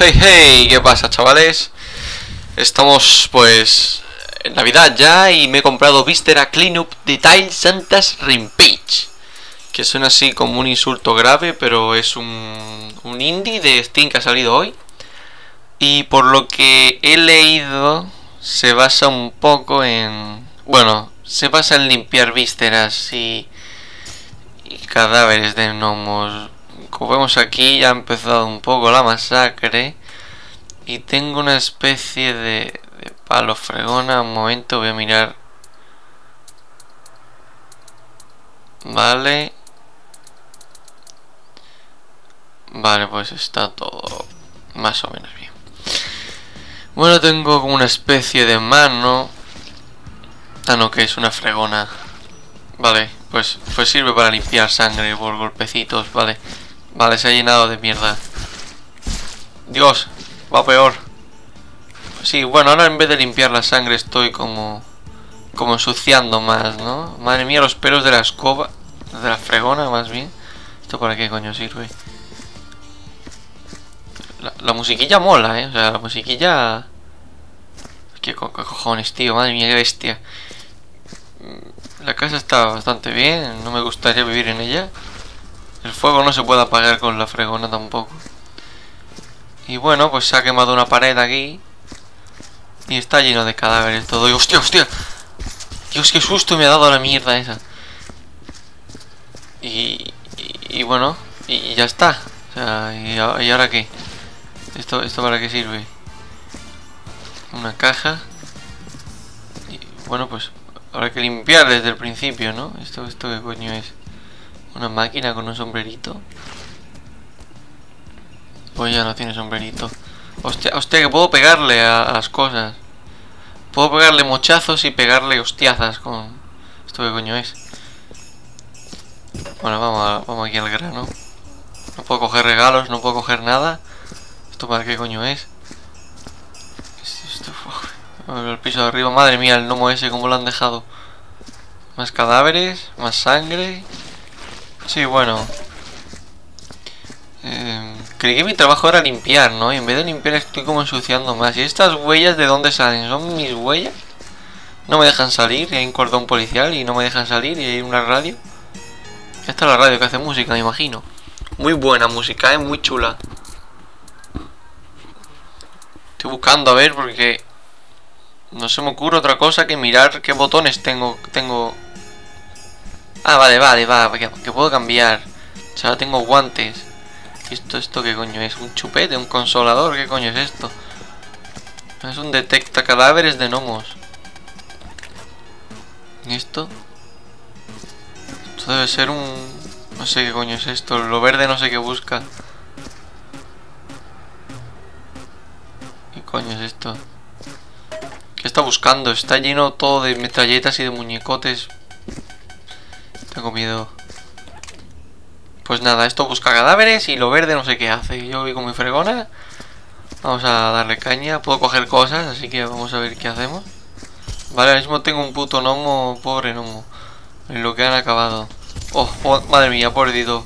Hey, hey, ¿qué pasa, chavales? Estamos, pues, en Navidad ya y me he comprado Vistera Cleanup Detail Santas Rampage. Que suena así como un insulto grave, pero es un, un indie de Steam que ha salido hoy. Y por lo que he leído, se basa un poco en... Bueno, se basa en limpiar vísceras y, y cadáveres de gnomos como vemos aquí ya ha empezado un poco la masacre. Y tengo una especie de, de palo fregona. Un momento voy a mirar. Vale. Vale pues está todo más o menos bien. Bueno tengo como una especie de mano. Ah no que es una fregona. Vale pues, pues sirve para limpiar sangre por golpecitos vale Vale, se ha llenado de mierda. Dios, va peor. Sí, bueno, ahora en vez de limpiar la sangre estoy como... Como ensuciando más, ¿no? Madre mía, los pelos de la escoba. De la fregona, más bien. ¿Esto para qué coño sirve? La, la musiquilla mola, ¿eh? O sea, la musiquilla... ¿Qué, co qué cojones, tío? Madre mía, qué bestia. La casa está bastante bien. No me gustaría vivir en ella. El fuego no se puede apagar con la fregona tampoco. Y bueno, pues se ha quemado una pared aquí. Y está lleno de cadáveres todo. Y hostia, hostia. Dios, qué susto me ha dado la mierda esa. Y, y, bueno, y, ya está. O sea, y, ¿y, ahora qué? ¿Esto, ¿Esto para qué sirve? Una caja. Y bueno, pues habrá que limpiar desde el principio, ¿no? ¿Esto, esto qué coño es? Una máquina con un sombrerito. Pues ya no tiene sombrerito. Hostia, hostia, que puedo pegarle a, las cosas. Puedo pegarle mochazos y pegarle hostiazas con... ¿Esto qué coño es? Bueno, vamos, a, vamos aquí al grano. No puedo coger regalos, no puedo coger nada. ¿Esto para qué coño es? Esto, el piso de arriba. Madre mía, el gnomo ese, cómo lo han dejado. Más cadáveres, más sangre. Sí, bueno. Eh, creí que mi trabajo era limpiar, ¿no? Y en vez de limpiar estoy como ensuciando más. ¿Y estas huellas de dónde salen? ¿Son mis huellas? No me dejan salir. Y hay un cordón policial y no me dejan salir. Y hay una radio. Esta es la radio que hace música, me imagino. Muy buena música, es ¿eh? muy chula. Estoy buscando a ver porque... No se me ocurre otra cosa que mirar qué botones tengo... tengo Ah, vale, vale, vale, que, que puedo cambiar. O sea, ahora tengo guantes. ¿Esto, ¿Esto qué coño es? ¿Un chupete? ¿Un consolador? ¿Qué coño es esto? Es un detecta cadáveres de gnomos. ¿Y esto? Esto debe ser un... No sé qué coño es esto. Lo verde no sé qué busca. ¿Qué coño es esto? ¿Qué está buscando? Está lleno todo de metralletas y de muñecotes tengo. Pues nada, esto busca cadáveres y lo verde no sé qué hace. Yo voy con mi fregona. Vamos a darle caña. Puedo coger cosas, así que vamos a ver qué hacemos. Vale, ahora mismo tengo un puto gnomo, pobre gnomo. En lo que han acabado. Oh, oh madre mía, pobrecito.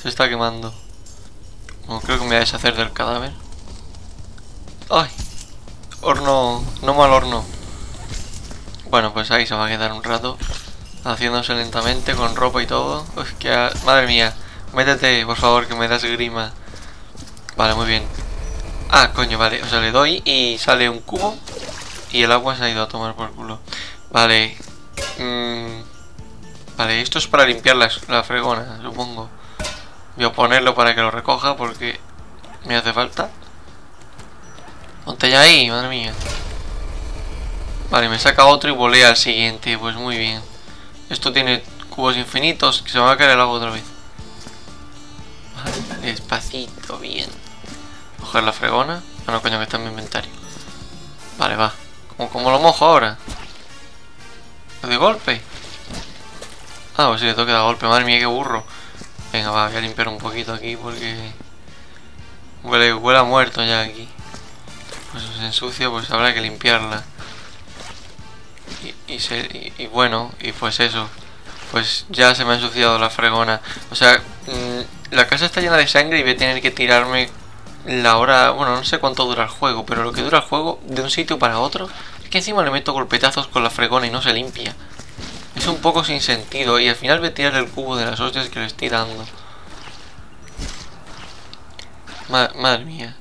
Se está quemando. Creo que me voy a deshacer del cadáver. ¡Ay! Horno, no mal horno. Bueno, pues ahí se va a quedar un rato. Haciéndose lentamente con ropa y todo. Uf, madre mía. Métete, por favor, que me das grima. Vale, muy bien. Ah, coño, vale. O sea, le doy y sale un cubo. Y el agua se ha ido a tomar por culo. Vale. Mm, vale, esto es para limpiar la, la fregona, supongo. Voy a ponerlo para que lo recoja porque me hace falta. Ponte ya ahí, madre mía. Vale, me saca otro y volea al siguiente. Pues muy bien. Esto tiene cubos infinitos que se me va a caer el agua otra vez. Vale, despacito, bien. Coger la fregona. Ah, no, coño, que está en mi inventario. Vale, va. ¿Cómo, cómo lo mojo ahora? ¿De golpe? Ah, pues sí, le que dar golpe. Madre mía, qué burro. Venga, va, voy a limpiar un poquito aquí porque... Huele, huele a muerto ya aquí. Pues se ensucia, pues habrá que limpiarla. Y, se, y, bueno, y pues eso. Pues ya se me ha ensuciado la fregona. O sea, mmm, la casa está llena de sangre y voy a tener que tirarme la hora... Bueno, no sé cuánto dura el juego, pero lo que dura el juego de un sitio para otro es que encima le meto golpetazos con la fregona y no se limpia. Es un poco sin sentido y al final voy a tirar el cubo de las hostias que le estoy dando. madre mía.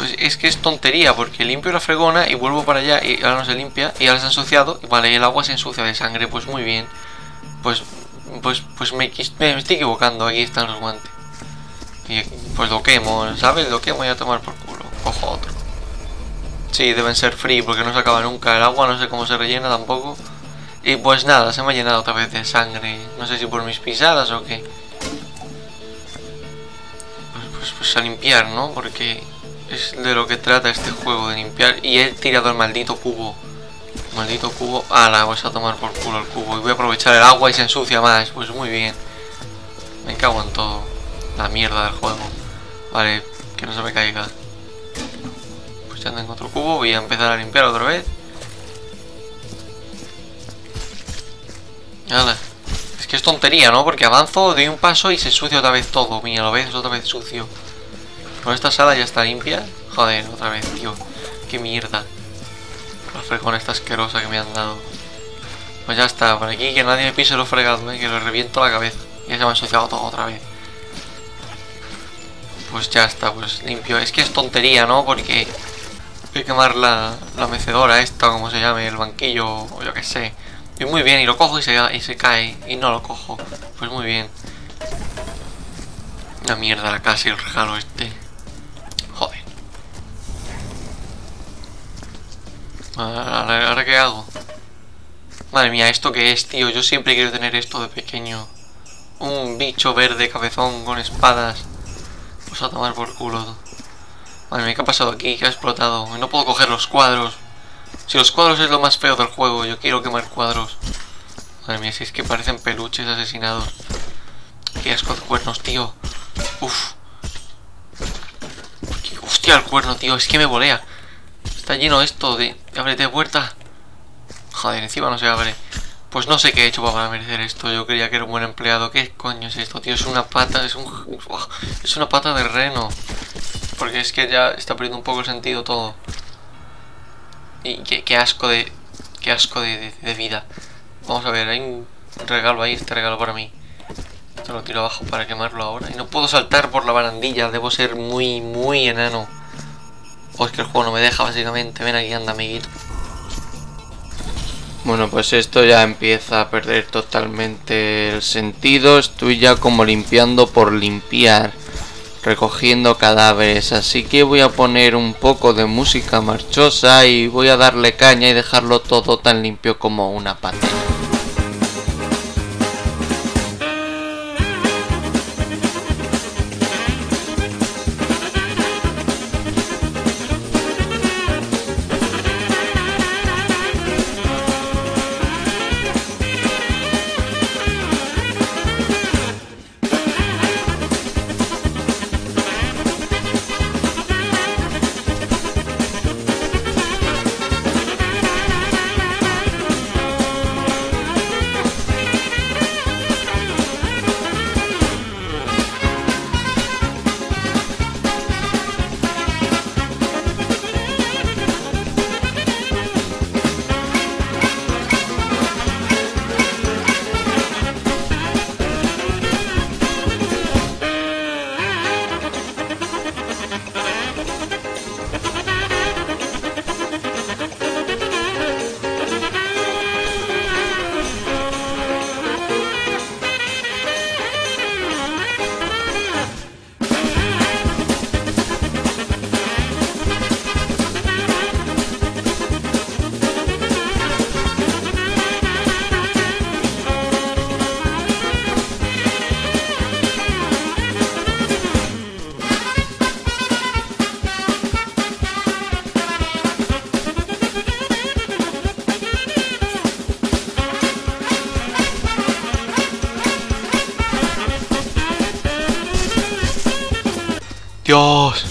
Pues es que es tontería, porque limpio la fregona y vuelvo para allá y ahora no se limpia y ahora se ha ensuciado y vale, el agua se ensucia de sangre, pues muy bien. Pues pues pues me, estoy equivocando, aquí están los guantes. Y pues lo quemo, ¿sabes? Lo quemo y a tomar por culo. Cojo otro. Sí, deben ser free porque no se acaba nunca el agua, no sé cómo se rellena tampoco. Y pues nada, se me ha llenado otra vez de sangre. No sé si por mis pisadas o qué. Pues, pues, pues a limpiar, ¿no? Porque es de lo que trata este juego, de limpiar. Y he tirado el maldito cubo. Maldito cubo. La voy a tomar por culo el cubo. Y voy a aprovechar el agua y se ensucia más. Pues muy bien. Me cago en todo. La mierda del juego. Vale, que no se me caiga. Pues ya tengo otro cubo. Voy a empezar a limpiar otra vez. Vale. Es que es tontería, ¿no? Porque avanzo, doy un paso y se ensucia otra vez todo. Mira, lo ves, otra vez sucio. Con esta sala ya está limpia. Joder, otra vez, tío. Qué mierda. La fregona esta asquerosa que me han dado. Pues ya está, por aquí que nadie me pise lo fregado, ¿eh? que le reviento la cabeza. Ya se me ha ensuciado todo otra vez. Pues ya está, pues limpio. Es que es tontería, ¿no? Porque hay que quemar la, la mecedora esta, como se llame, el banquillo, o yo qué sé. Y muy bien, y lo cojo y se, y se cae. Y no lo cojo. Pues muy bien. Una mierda la casa el regalo este. ¿Ahora qué hago? Madre mía, ¿esto qué es, tío? Yo siempre quiero tener esto de pequeño. Un bicho verde cabezón con espadas. Pues a tomar por culo. Madre mía, ¿qué ha pasado aquí? ¿Qué ha explotado? No puedo coger los cuadros. Si los cuadros es lo más feo del juego, yo quiero quemar cuadros. Madre mía, si es que parecen peluches asesinados. Qué asco de cuernos, tío. Uf. Hostia, el cuerno, tío. Es que me volea. Está lleno esto de... Ábrete puerta. Joder, encima no se abre. Pues no sé qué he hecho para merecer esto. Yo creía que era un buen empleado. ¿Qué coño es esto, tío? Es una pata, es un... Es una pata de reno. Porque es que ya está perdiendo un poco el sentido todo. Y qué, asco de... Qué asco de, de, vida. Vamos a ver, hay un regalo ahí, este regalo para mí. Esto lo tiro abajo para quemarlo ahora. Y no puedo saltar por la barandilla. Debo ser muy, muy enano. Pues que el juego no me deja, básicamente. Ven aquí, anda, amiguito. Bueno, pues esto ya empieza a perder totalmente el sentido. Estoy ya como limpiando por limpiar, recogiendo cadáveres. Así que voy a poner un poco de música marchosa y voy a darle caña y dejarlo todo tan limpio como una pata. Dios.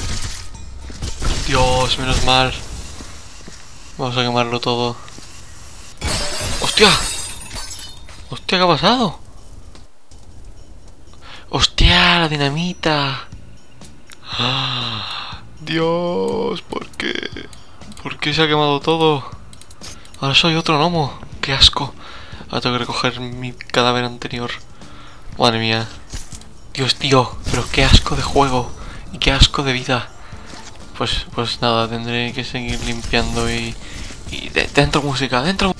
Dios, menos mal. Vamos a quemarlo todo. ¡Hostia! ¡Hostia, qué ha pasado! ¡Hostia, la dinamita! Dios, ¿por qué? ¿Por qué se ha quemado todo? Ahora soy otro gnomo. ¡Qué asco! Ahora tengo que recoger mi cadáver anterior. Madre mía. Dios, tío, pero qué asco de juego. Y qué asco de vida. Pues, pues nada, tendré que seguir limpiando y... Y de- dentro música, dentro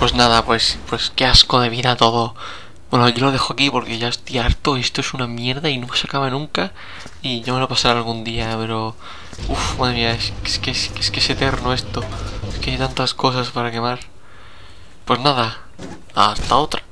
Pues nada, pues, pues qué asco de vida todo. Bueno, yo lo dejo aquí porque ya estoy harto. Esto es una mierda y no se acaba nunca. Y yo me lo pasaré algún día, pero. Uf, madre mía, es, es que, es, que- es que es eterno esto. Es que hay tantas cosas para quemar. Pues nada, hasta otra.